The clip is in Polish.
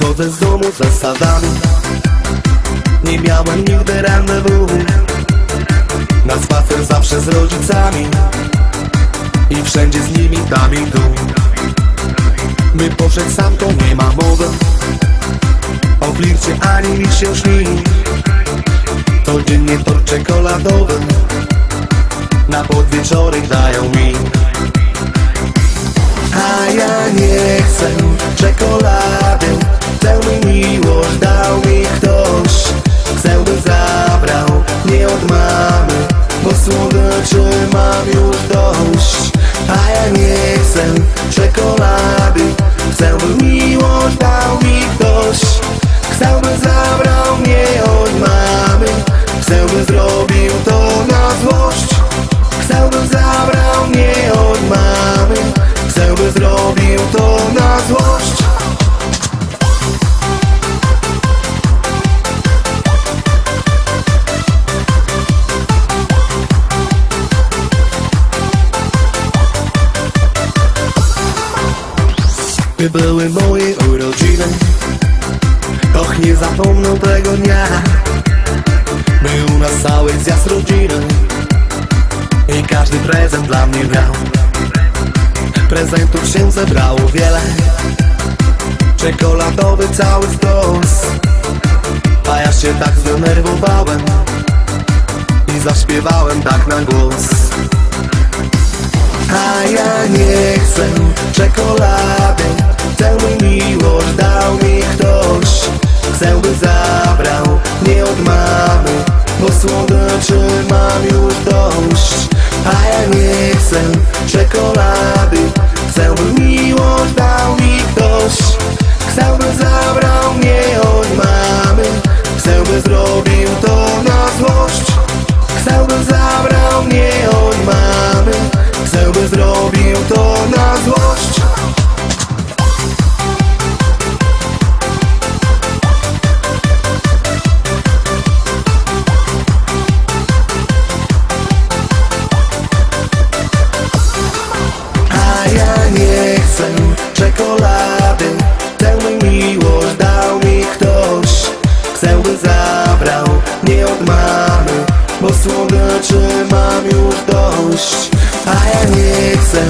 Wychodzę z domu z zasadami Nie miałem nigdy randewu Na spacer zawsze z rodzicami. I wszędzie z nimi tam i tu By poszedł sam to nie ma mowy. O flircie ani mi się śni Codziennie tort czekoladowy. Na podwieczorek dają mi. A ja nie chcę słodyczy mam już dość A ja nie chcę czekolady. Chcę by miłość dał mi ktoś. Chcę by zabrał mnie od mamy. Chcę by zrobił to na złość. Chcę by zabrał mnie od mamy. Chcę by zrobił to na złość By były moje urodziny Och nie zapomnę tego dnia. Był u nas cały zjazd rodziny I każdy prezent dla mnie miał. Prezentów się zebrało wiele. Czekoladowy cały stos A ja się tak zdenerwowałem I zaśpiewałem tak na głos. A ja nie chcę czekolady Chcę by zabrał nie od mamy Bo słodyczy mam już dość A ja nie chcę chcę czekolady. By miłość dał mi ktoś. Chcę by zabrał nie od mamy Bo słodyczy mam już dość. A ja nie chcę